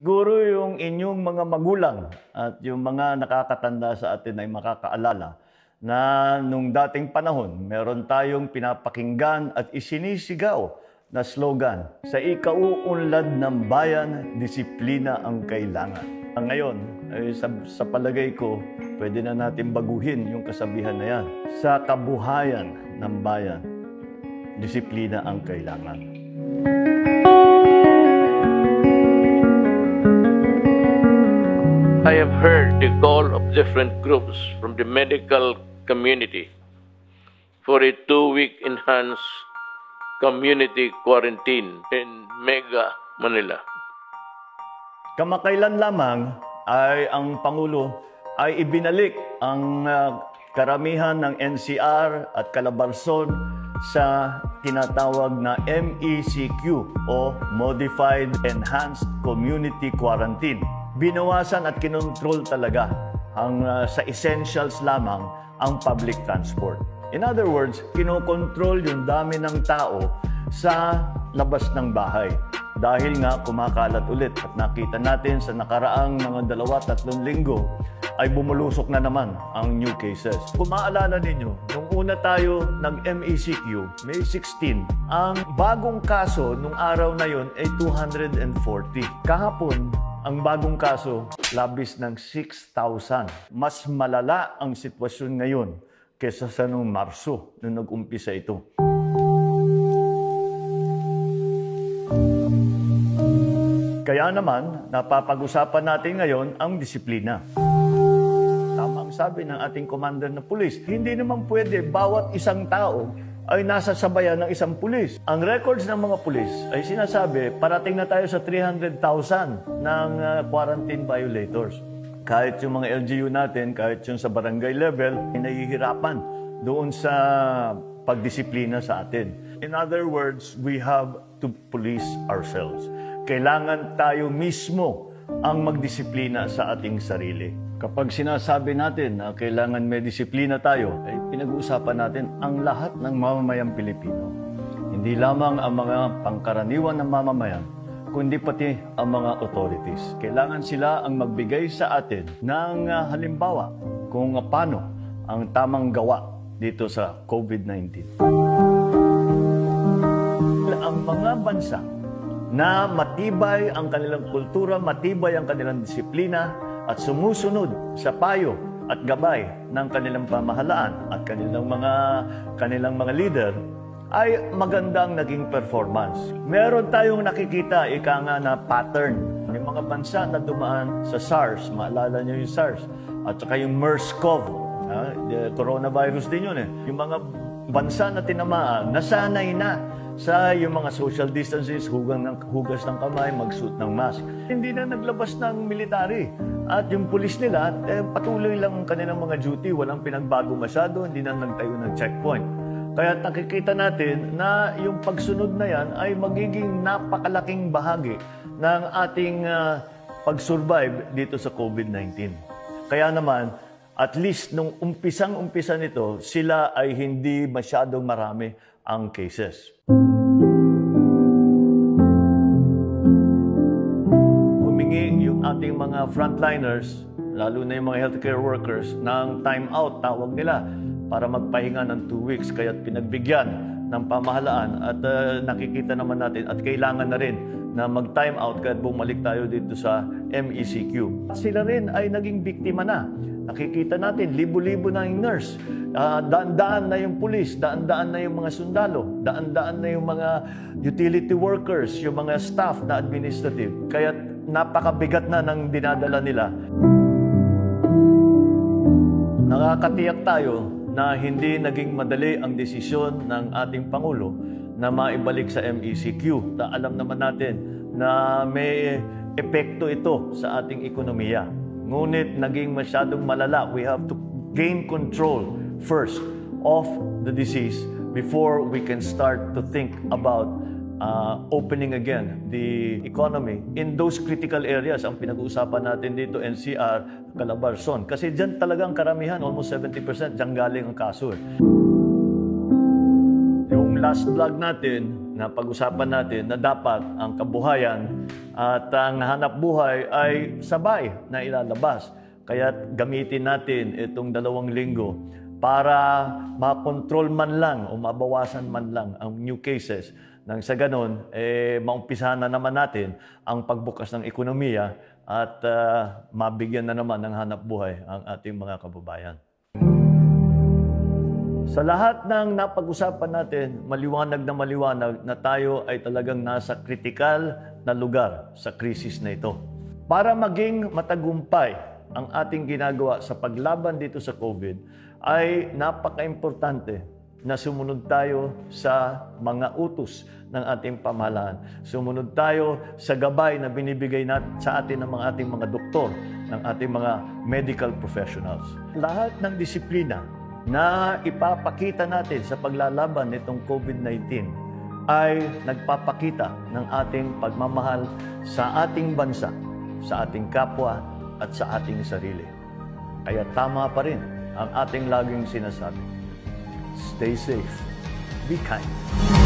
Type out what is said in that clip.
Siguro yung inyong mga magulang at yung mga nakakatanda sa atin ay makakaalala na nung dating panahon, meron tayong pinapakinggan at isinisigaw na slogan, sa ikauunlad ng bayan, disiplina ang kailangan. Ang Ngayon, ay sa, sa palagay ko, pwede na natin baguhin yung kasabihan na yan. Sa kabuhayan ng bayan, disiplina ang kailangan. I have heard the call of different groups from the medical community for a two-week enhanced community quarantine in Mega, Manila. Kamakailan lamang ay ang Pangulo ay ibinalik ang ah, karamihan ng NCR at Calabarzon sa tinatawag na MECQ o Modified Enhanced Community Quarantine. Binawasan at kinontrol talaga ang ah, sa essentials lamang ang public transport. In other words, kinokontrol yung dami ng tao sa labas ng bahay. Dahil nga kumakalat ulit at nakita natin sa nakaraang mga dalawa, tatlong linggo ay bumulusok na naman ang new cases. Kung maalala ninyo, nung una tayo nag-MECQ, May 16, ang bagong kaso nung araw na yon ay 240. Kahapon, ang bagong kaso, labis ng 6,000. Mas malala ang sitwasyon ngayon kesa sa noong Marso, nung nag-umpisa ito. Kaya naman, napapag-usapan natin ngayon ang disiplina. Tama ang sabi ng ating commander na pulis, hindi naman pwede bawat isang tao ay nasa sabayan ng isang pulis. Ang records ng mga pulis ay sinasabi, parating na tayo sa 300,000 ng uh, quarantine violators. Kahit yung mga LGU natin, kahit yung sa barangay level, ay nahihirapan doon sa pagdisiplina sa atin. In other words, we have to police ourselves. Kailangan tayo mismo ang magdisiplina sa ating sarili. Kapag sinasabi natin na kailangan may disiplina tayo, ay pinag-uusapan natin ang lahat ng mamamayang Pilipino. Hindi lamang ang mga pangkaraniwan ng mamamayan, kundi pati ang mga authorities. Kailangan sila ang magbigay sa atin ng ah, halimbawa kung paano ang tamang gawa dito sa COVID-19. Ang mga bansa na matibay ang kanilang kultura, matibay ang kanilang disiplina at sumusunod sa payo at gabay ng kanilang pamahalaan at kanilang mga kanilang mga leader ay magandang naging performance. Meron tayong nakikita ika nga na pattern. May mga bansa na dumaan sa SARS, maalala niyo yung SARS, at saka yung MERS-CoV, ha? The coronavirus din yun eh. Yung mga bansa na tinamaan, nasanay na sa yung mga social distances, hugang ng, hugas ng kamay, magsuot ng mask. Hindi na naglabas ng military. At yung pulis nila, eh, patuloy lang ang kanilang mga duty, walang pinagbago masyado, hindi na nagtayo ng checkpoint. Kaya nakikita natin na yung pagsunod na yan ay magiging napakalaking bahagi ng ating ah, pag-survive dito sa COVID-19. Kaya naman, at least nung umpisang-umpisa nito, sila ay hindi masyadong marami ang cases. Ating mga frontliners, lalo na yung mga healthcare workers, ng time out, tawag nila, para magpahinga ng two weeks. Kaya pinagbigyan ng pamahalaan at uh, nakikita naman natin at kailangan na rin na mag-time out kaya bumalik tayo dito sa MECQ. Sila rin ay naging biktima na. Nakikita natin, libo-libo na yung nurse, Ah, daan-daan na yung pulis, daan-daan na yung mga sundalo, daan-daan na yung mga utility workers, yung mga staff na administrative. Kaya napakabigat na ng dinadala nila. Nakakatiyak tayo na hindi naging madali ang desisyon ng ating Pangulo na maibalik sa MECQ. Na alam naman natin na may epekto ito sa ating ekonomiya. Ngunit naging masyadong malala. We have to gain control first of the disease before we can start to think about uh, opening again the economy in those critical areas ang pinag-uusapan natin dito NCR, Calabarzon. Kasi dyan talagang karamihan, almost 70% dyan galing ang kaso. Yung last vlog natin, na pag-usapan natin na dapat ang kabuhayan at ang hanap buhay ay sabay na ilalabas. Kaya gamitin natin itong dalawang linggo para makontrol man lang o mabawasan man lang ang new cases. Nang sa ganon, eh, maumpisahan na naman natin ang pagbukas ng ekonomiya at ah, mabigyan na naman ng hanap buhay ang ating mga kababayan. Sa lahat ng napag-usapan natin, maliwanag na maliwanag na tayo ay talagang nasa kritikal na lugar sa krisis na ito. Para maging matagumpay ang ating ginagawa sa paglaban dito sa COVID, ay napaka-importante na sumunod tayo sa mga utos ng ating pamahalaan. Sumunod tayo sa gabay na binibigay nat sa atin ng mga ating mga doktor, ng ating mga medical professionals. Lahat ng disiplina na ipapakita natin sa paglalaban nitong COVID-19 ay nagpapakita ng ating pagmamahal sa ating bansa, sa ating kapwa at sa ating sarili. Kaya tama pa rin ang ating laging sinasabi. Stay safe. Be kind.